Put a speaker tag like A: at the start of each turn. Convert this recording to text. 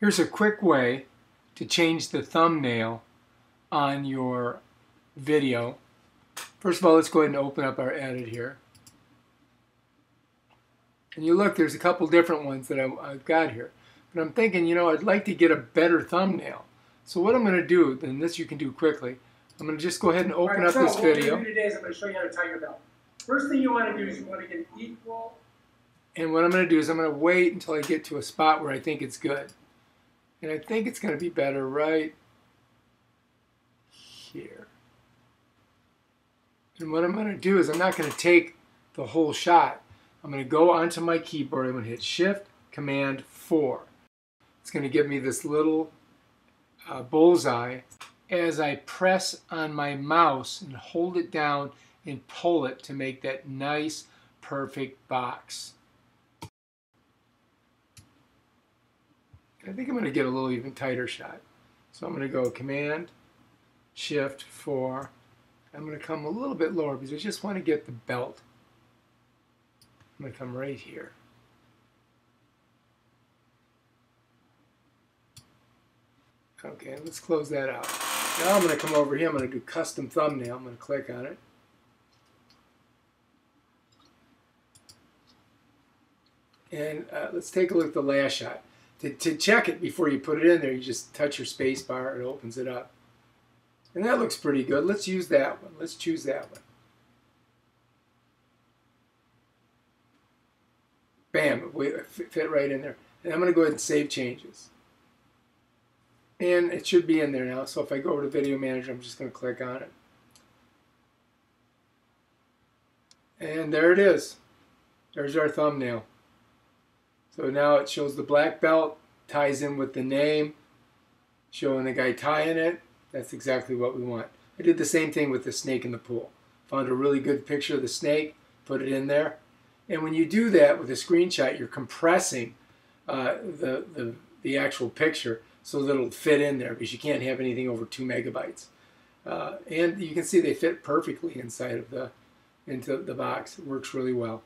A: Here's a quick way to change the thumbnail on your video. First of all, let's go ahead and open up our edit here. And you look, there's a couple different ones that I've got here. But I'm thinking, you know, I'd like to get a better thumbnail. So what I'm going to do, and this you can do quickly, I'm going to just go ahead and open
B: right,
A: up
B: so
A: this video.
B: What today is I'm going to show you how to tie your belt. First thing you want to do is you want to get equal.
A: And what I'm going to do is I'm going to wait until I get to a spot where I think it's good. And I think it's going to be better right here. And what I'm going to do is I'm not going to take the whole shot. I'm going to go onto my keyboard. I'm going to hit Shift, Command, 4. It's going to give me this little uh, bullseye as I press on my mouse and hold it down and pull it to make that nice, perfect box. I think I'm going to get a little even tighter shot. So I'm going to go Command, Shift, 4. I'm going to come a little bit lower because I just want to get the belt. I'm going to come right here. Okay, let's close that out. Now I'm going to come over here. I'm going to do custom thumbnail. I'm going to click on it. And uh, let's take a look at the last shot. To, to check it before you put it in there, you just touch your space bar. It opens it up. And that looks pretty good. Let's use that one. Let's choose that one. Bam, it fit right in there. And I'm going to go ahead and save changes. And it should be in there now. So if I go over to Video Manager, I'm just going to click on it. And there it is. There's our thumbnail. So now it shows the black belt, ties in with the name, showing the guy tying it. That's exactly what we want. I did the same thing with the snake in the pool. Found a really good picture of the snake, put it in there. And when you do that with a screenshot, you're compressing uh, the, the, the actual picture so that it'll fit in there because you can't have anything over two megabytes. Uh, and you can see they fit perfectly inside of the into the box. It works really well.